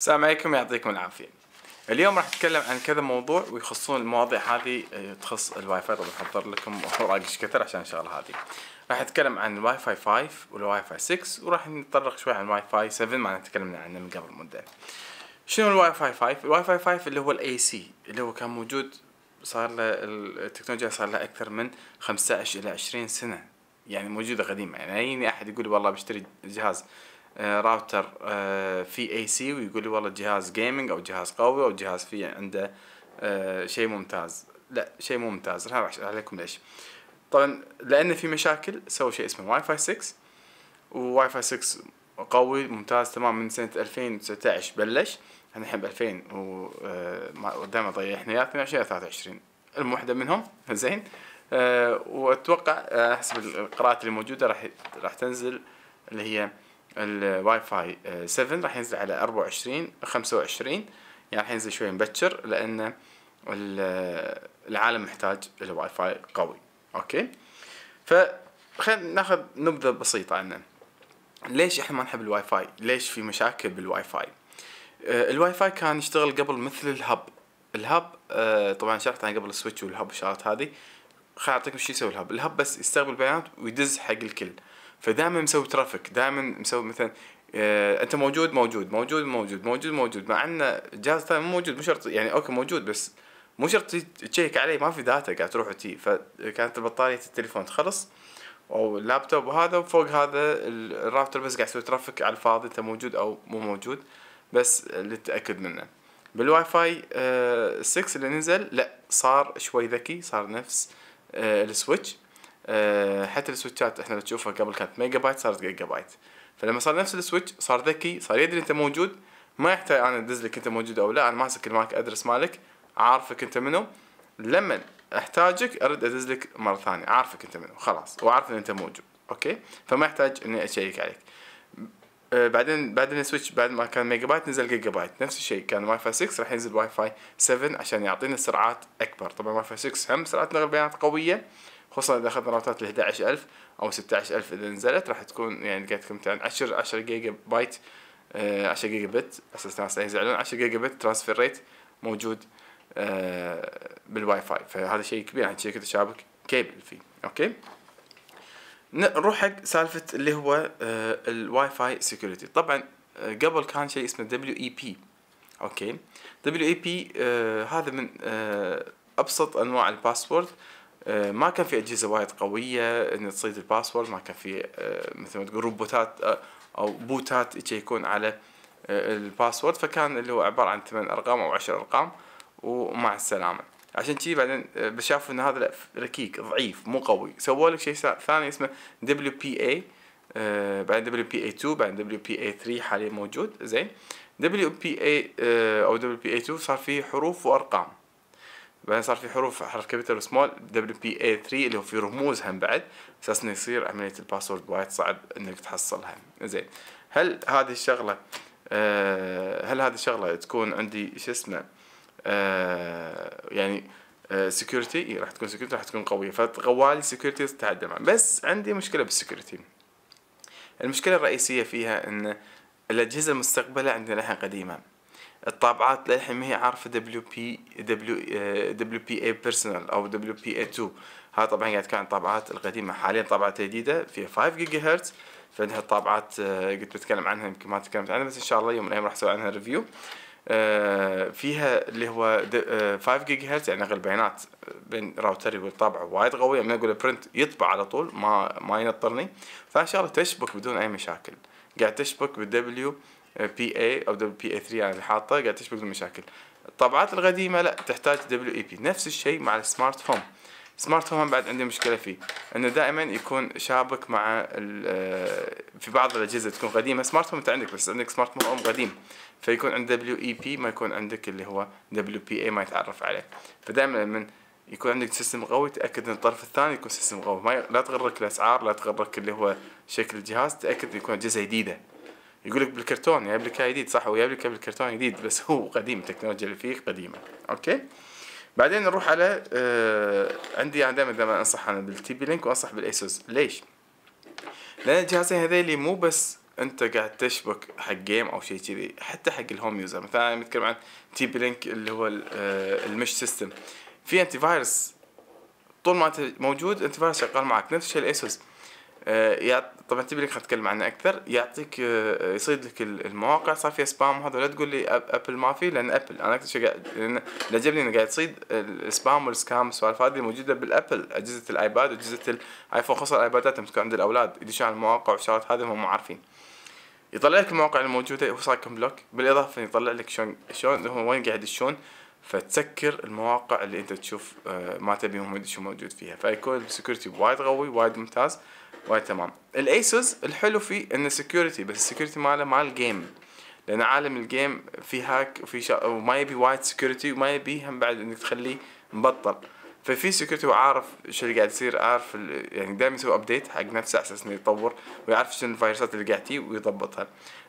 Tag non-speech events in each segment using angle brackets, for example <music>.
السلام عليكم يعطيكم العافية. اليوم راح نتكلم عن كذا موضوع ويخصون المواضيع هذه آه، تخص الواي فاي. طبعا حضر لكم اوراق إيش كثر عشان الشغله هذه. راح نتكلم عن الواي فاي 5 والواي فاي 6 وراح نتطرق شوي عن الواي فاي 7 مع تكلمنا عنه من قبل مدة. شنو الواي فاي 5 الواي فاي 5 اللي هو ال AC اللي هو كان موجود صار له التكنولوجيا صار لها أكثر من 15 إلى 20 سنة. يعني موجودة قديمة. يعني يجيني أحد يقول والله بشتري جهاز راوتر آه، في AC ويقول لي والله جهاز gaming أو جهاز قوي أو جهاز فيه عنده آه، شيء ممتاز. لا شيء مو ممتاز. راح اشرح لكم ليش؟ طبعا لأن في مشاكل سووا شيء اسمه واي فاي 6 وواي فاي 6 قوي ممتاز تمام. من سنة 2019 بلش. إحنا الحين ب 2000 و دائما ضيعنا يا 22 يا 23 الواحد منهم. <laughs> زين. وأتوقع حسب القراءات اللي موجودة راح راح تنزل اللي هي الواي فاي 7 راح ينزل على 24 25 يعني راح ينزل شوي مبكر لأن العالم محتاج الواي فاي قوي. Okay؟ فخلينا ناخذ نبذة بسيطة عنه. ليش إحنا ما نحب الواي فاي ليش في مشاكل بالواي فاي آه، الواي فاي كان يشتغل قبل مثل ال hub. ال hub آه، طبعا شرحت عن قبل ال switch وال hub والشغلات هذه. خليني أعطيكم شو يسوي ال hub. ال hub بس يستقبل بيانات ويدز حق الكل. فدائما مسوي traffic دائما مسوي مثلا آه أنت موجود موجود موجود موجود موجود موجود مع إن جهاز ثاني مو موجود مو شرط يعني okay موجود بس مو شرط تشيّك عليه ما في data قاعد تروح وتيي فكانت البطارية التليفون تخلص أو اللابتوب وهذا وفوق هذا الراوتر بس قاعد يسوي traffic على الفاضي أنت موجود أو مو موجود بس للتاكد منه. بالواي فاي 6 اللي نزل لا صار شوي ذكي صار نفس آه ال switch. آه، حتى السويتشات إحنا تشوفها قبل كانت ميجا بايت صارت جيجا بايت فلما صار نفس ال switch صار ذكي صار يدري أنت موجود. ما يحتاج أنا أدز لك أنت موجود أو لا أنا ماسك ال MAC address مالك. عارفك أنت منو. لما أحتاجك أرد أدز لك مرة ثانية. عارفك أنت منو. خلاص. وعارف إن أنت موجود. Okay؟ فما يحتاج إني أشيك عليك. آه بعدين بعدين ال switch بعد ما كان ميجا بايت نزل جيجا بايت نفس الشيء. كان واي فاي 6 راح ينزل واي فاي 7 عشان يعطينا سرعات أكبر. طبعا واي فاي 6 هم سرعات نقل بيانات قوية. خصوصا إذا اخذنا راوترات ال 11000 أو 16000 إذا نزلت راح تكون يعني تكون 10 10 جيجا بايت 10 جيجا بت أساس الناس لا يزعلون 10 gigabit transfer rate موجود آه، بالواي فاي. فهذا شيء كبير عن شركه تشابك كيبل فيه. okay؟ نروح حق سالفة اللي هو آه، ال WiFi security طبعا آه، قبل كان شيء اسمه WEP. okay؟ WEP هذا من أبسط أنواع ال password آه، ما كان في أجهزة وايد قوية إن تصيد ال password ما كان في آه، مثل ما تقول روبوتات آه، أو بوتات يشيكون على ال password. فكان اللي هو عبارة عن ثمان أرقام أو عشر أرقام ومع السلامة. عشان كذي بعدين بس شافوا إن هذا ركيك ضعيف مو قوي. سووا لك شيء ثاني اسمه دبليو بي اي بعدين دبليو بي اي 2 بعدين دبليو بي اي 3 حاليا موجود. زين. دبليو بي اي أو دبليو بي اي 2 صار فيه حروف وأرقام. بعدين صار في حروف حرف كابيتال وسمول دبليو بي اي 3 اللي هو في رموز هم بعد أساس إنه يصير عمليه ال password وايد صعب إنك تحصلها. زين هل هذه الشغلة آه هل هذه الشغلة تكون عندي شو اسمه آه يعني security آه راح تكون security راح تكون قوية. فغوالي security تتعدى بس عندي مشكلة بال security المشكلة الرئيسية فيها إن الأجهزة المستقبلة عندنا الحين قديمة. الطابعات للحين ما هي عارفة دبليو بي دبليو دبليو بي اي بيرسونال أو دبليو بي اي 2 هذا طبعا قاعد كان الطابعات القديمة. حاليا طابعات جديدة فيها 5 جيجا هرتز فعندها الطابعات آه، قلت بتكلم عنها يمكن ما تكلمت عنها بس إن شاء الله يوم من الأيام راح أسوي عنها review آه، فيها اللي هو 5 جيجا هرتز يعني نقل بيانات بين راوتري والطابعه وايد قوية. من أقول print يطبع على طول ما ما ينطرني. فإن شاء الله تشبك بدون أي مشاكل. قاعد تشبك بالدبليو بي اي أو دبليو بي اي 3 يعني حاطه قاعد تشبك المشاكل الطابعات القديمة لا تحتاج WEP نفس الشيء مع ال smart home. smart home بعد عندي مشكلة فيه إنه دائما يكون شابك مع آه، في بعض الأجهزة تكون قديمة. smart home أنت عندك بس عندك smart home قديم. فيكون عند WEP ما يكون عندك اللي هو WPA ما يتعرف عليه. فدائما من يكون عندك system قوي تأكد إن الطرف الثاني يكون system قوي. ما لا تغرك الأسعار لا تغرك اللي هو شكل الجهاز تأكد يكون أجهزة جديدة. يقول لك بالكرتون جايب لك جديد صح؟ هو جايب لك بالكرتون جديد بس هو قديم التكنولوجيا اللي فيه قديمة. okay؟ بعدين نروح على آه عندي أنا دائما دائما أنصح أنا بال TP-Link وأنصح بال ASUS. ليش؟ لأن الجهازين هذيلي مو بس أنت قاعد تشبك حق game أو شيء كذي حتى حق ال home user مثلا أنا بتكلم عن TP-Link اللي هو آه، ال mesh system في antivirus طول ما أنت موجود antivirus شغال معك. نفس الشيء ال ASUS. طبعا تبي لك نتكلم عنه أكثر. يعطيك آه، يصيد لك المواقع. صار فيها spam وهذا لا تقول لي Apple ما في لأن Apple أنا أكثر شيء قاعد لأن عجبني انه قاعد يصيد ال spam وال scam والسوالف هذه موجودة بال Apple. أجهزة ال iPad وأجهزة ال iPhone خاصة ال iPad ات تكون عند الأولاد يدشون على المواقع والشغلات هذه هم عارفين. يطلع لك المواقع الموجودة هو صار block. بالإضافة يطلع لك شلون شلون هو وين قاعد يدشون فتسكر المواقع اللي انت تشوف آه، ما تبيهم يدشون موجود فيها. فيكون ال security وايد قوي وايد ممتاز وايد تمام. ال ASUS الحلو فيه انه security بس ال security ماله مال game لأن عالم ال game في hack وفي شا... وما يبي وايد security وما يبي هم بعد إنك تخليه مبطل. ففي security وعارف شو اللي قاعد يصير عارف. يعني دائما يسوي update حق نفسه على أساس إنه يطور ويعرف شنو الفيروسات اللي قاعد تجي ويضبطها.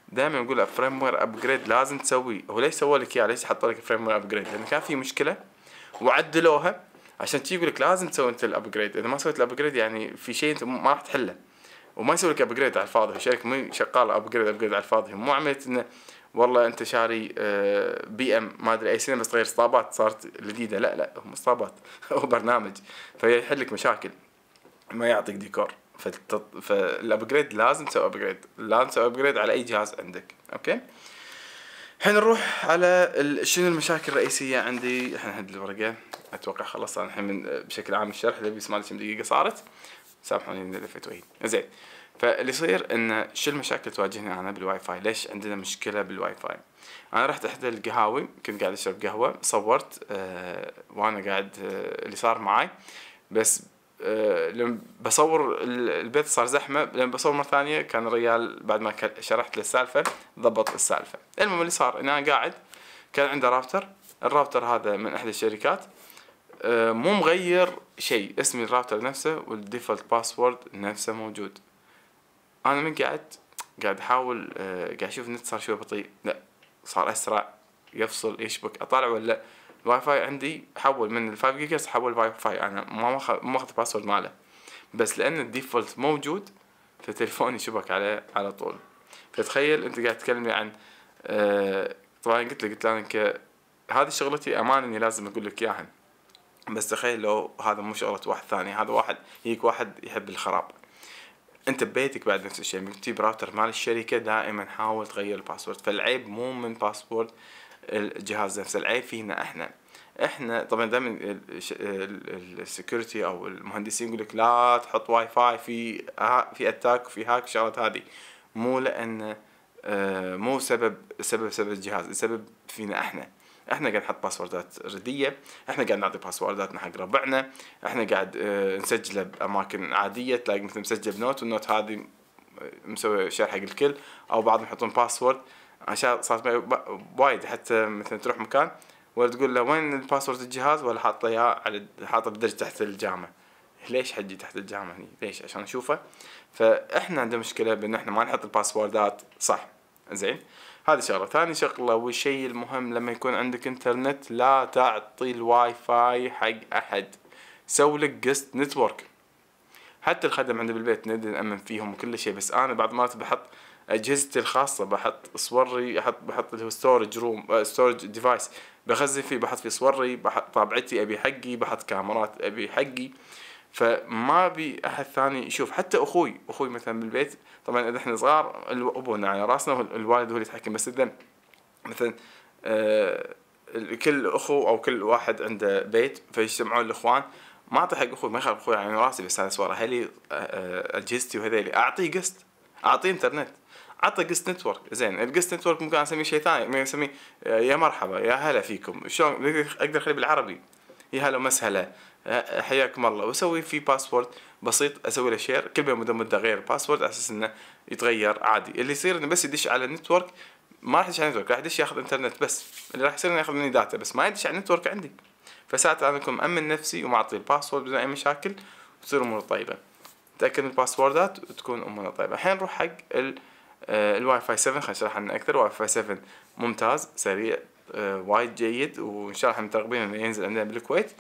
دائما نقول firmware upgrade لازم تسوي. هو ليش سووا لك إياه؟ ليش حطوا لك firmware upgrade لأن كان في مشكلة وعدلوها. عشان تجي يقول لك لازم تسوي أنت ال upgrade إذا ما سويت ال upgrade يعني في شيء أنت ما راح تحله. وما يسوي لك upgrade على الفاضي. الشركة مو شغاله upgrade upgrade على الفاضي. مو عملية إنه والله أنت شاري آه، BM ما أدري أي سنه بس تغير اسطابات صارت جديدة. لا لا هم اسطابات هو <laughs> برنامج. فيحل لك مشاكل. ما يعطيك ديكور. فال upgrade لازم تسوي upgrade لازم تسوي upgrade على أي جهاز عندك. okay؟ الحين نروح على شنو المشاكل الرئيسية عندي؟ إحنا هذه الورقة أتوقع خلصت أنا الحين بشكل عام الشرح اللي بيسمع لي كم دقيقة صارت. سامحوني إني لفيت وجهي زين. فاللي يصير إن شو المشاكل تواجهني أنا بالواي فاي ليش عندنا مشكلة بالواي فاي أنا رحت إحدى القهاوي كنت قاعد أشرب قهوة صورت آه وأنا قاعد آه اللي صار معاي. بس لما بصور البيت صار زحمة لما بصور مرة ثانية كان الرجال بعد ما شرحت له السالفة ضبط السالفة. المهم اللي صار إن أنا قاعد كان عنده router ال router هذا من إحدى الشركات. آه، مو مغير شيء اسم الراوتر نفسه وال default password نفسه موجود. أنا من قعدت قاعد أحاول آه، قاعد أشوف النت صار شوي بطيء. لا صار أسرع يفصل يشبك أطالع ولا الواي فاي عندي حول من ال5 جيجا حول واي فاي أنا ما ماخذ ما اخذ ال password ماله. بس لأن ال default موجود فتلفوني شبك عليه على طول. فتخيل أنت قاعد تكلمني عن آه طبعا قلت لك قلت لك هذه شغلتي أمان إني لازم أقول لك إياها. بس تخيل لو هذا مو شغلة واحد ثاني هذا واحد يجيك واحد يحب الخراب. أنت ببيتك بعد نفس الشيء تجيب راوتر مال الشركة دائما حاول تغير ال password فالعيب مو من password الجهاز نفسه العيب فينا إحنا. إحنا طبعا دائما ال security أو المهندسين يقول لك لا تحط واي فاي في في attack في hack الشغلات هذه. مو لأن آه، مو سبب سبب سبب الجهاز السبب فينا إحنا. إحنا قاعد نحط باسوردات ردية إحنا قاعد نعطي باسورداتنا حق ربعنا إحنا قاعد آه نسجله بأماكن عادية تلاقي مثل مسجل ب note وال note هذه مسوي share حق الكل أو بعضهم يحطون password عشان صارت وايد حتى مثلا تروح مكان ولا تقول له وين ال password الجهاز؟ ولا حاطه إياه على حاطه بدرج تحت الجامع ليش حجي تحت الجامع هني؟ ليش؟ عشان أشوفه. فإحنا عندنا مشكلة بان إحنا ما نحط الباسوردات. صح. زين. هذه شغلة. ثاني شغلة والشيء المهم لما يكون عندك إنترنت؟ لا تعطي الواي فاي حق أحد. سوي لك guest network حتى الخدم عندي بالبيت نقدر نأمن فيهم وكل شيء بس أنا بعض المرات بحط أجهزتي الخاصة بحط صوري أحط بحط اللي هو storage room storage device بخزن فيه بحط فيه صوري بحط طابعتي أبي حقي بحط كاميرات أبي حقي. فما بي أحد ثاني يشوف حتى أخوي أخوي مثلا بالبيت طبعا إذا إحنا صغار أبونا على رأسنا الوالد هو اللي يتحكم بس إذا مثلا آه كل أخو أو كل واحد عنده بيت فيجتمعون الإخوان ما أعطي حق أخوي ما يخالف أخوي على راسي بس هذا سوالف أهلي آه، اجهزتي وهذيلي. أعطيه guest أعطيه إنترنت. عطى guest network. زين ال guest network ممكن أسميه شيء ثاني ممكن اسميه آه، يا مرحبا يا هلا فيكم. شلون؟ أقدر أخليه بالعربي. يا هلا ومسهلا حياكم الله. وأسوي فيه password بسيط أسوي له share كل مدة مدة غير ال password على أساس إنه يتغير عادي. اللي يصير إنه بس يدش على ال network ما راح يدش على ال network راح يدش ياخذ إنترنت بس. اللي راح يصير إنه ياخذ مني data بس ما يدش على ال network عندي. فساعتها أنا اكون مأمن نفسي ومعطي ال password بدون أي مشاكل وتصير امور طيبة. تأكد من الباسوردات وتكون امورنا طيبة. الحين نروح حق ال الواي فاي 7 خلينا نشرح عنه أكثر. واي فاي 7 ممتاز سريع آه، وايد جيد وإن شاء الله إحنا مترقبين إنه ينزل عندنا بالكويت.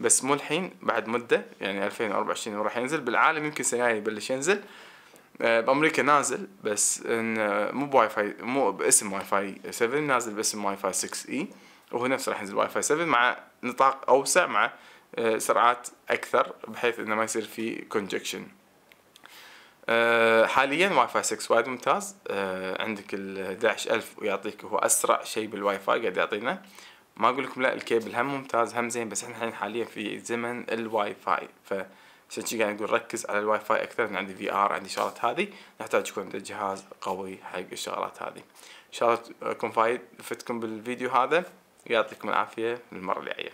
بس مو الحين بعد مدة يعني 2024 راح ينزل. بالعالم يمكن سنة يبلش ينزل. آه، بأمريكا نازل بس آه، مو بواي فاي مو باسم واي فاي 7 نازل باسم واي فاي 6 اي وهو نفسه راح ينزل واي فاي 7 مع نطاق أوسع مع آه، سرعات أكثر بحيث إنه ما يصير في congestion حاليا واي فاي 6 وايد ممتاز. عندك ال 11000 ويعطيك هو أسرع شيء بالواي فاي قاعد يعطينا. ما أقول لكم لا الكيبل هم ممتاز هم زين بس إحنا الحين حاليا في زمن الواي فاي ف عشان شي قاعد نقول ركز على الواي فاي أكثر من عندي VR عندي شغلات هذه. نحتاج يكون عندك جهاز قوي حق الشغلات هذه. إن شاء الله يكون فايد فتكم بالفيديو هذا. يعطيكم العافية للمره الجايه